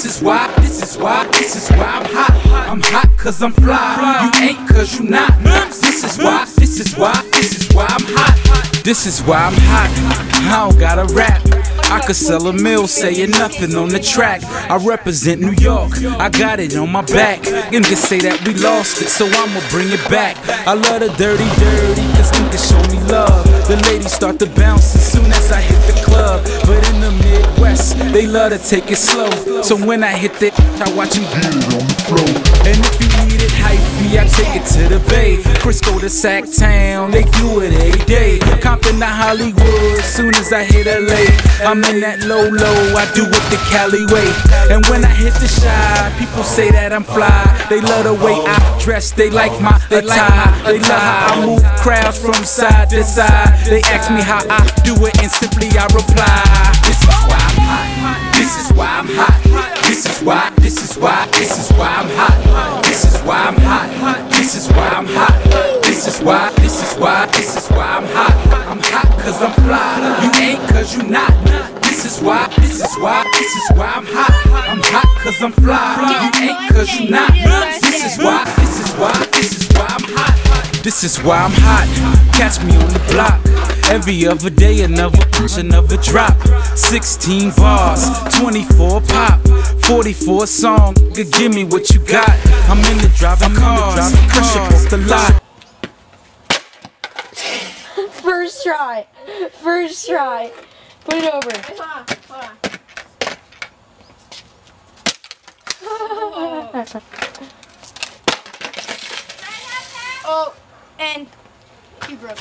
This is why. This is why. This is why I'm hot. I'm hot cause I'm fly. You ain't cause you not. This is why. This is why. This is why I'm hot. This is why I'm hot. I don't gotta rap. I could sell a mill saying nothing on the track. I represent New York, I got it on my back. And just say that we lost it, so I'ma bring it back. I love the dirty, dirty, cause niggas show me love. The ladies start to bounce as soon as I hit the club. Love to take it slow. So when I hit the, I watch them get it on the floor. And if you need it hyphy, I take it to the Bay. Frisco to Sac Town, they do it every day. Compton to Hollywood, soon as I hit LA. I'm in that low low, I do it the Cali way. And when I hit the Chi, people say that I'm fly. They love the way I dress, they like my attire. They love how I move crowds from side to side. They ask me how I do it, and simply I reply. This is why why I'm hot. This is why I'm hot. This is why I'm hot. This is why. This is why. This is why I'm hot. I'm hot cause I'm fly. You ain't cause you not. This is why. This is why. This is why I'm hot. I'm hot cause I'm fly. You ain't cause you not. This is why. This is why. This is why I'm hot. This is why I'm hot. Catch me on the block. Every other day, another push, another drop. 16 bars, 24 pop, 44 song. Nigga, Give me what you got. I'm in the driving cars, push up off the lot. First try. First try. Put it over. Oh, and he broke.